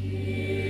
Yeah.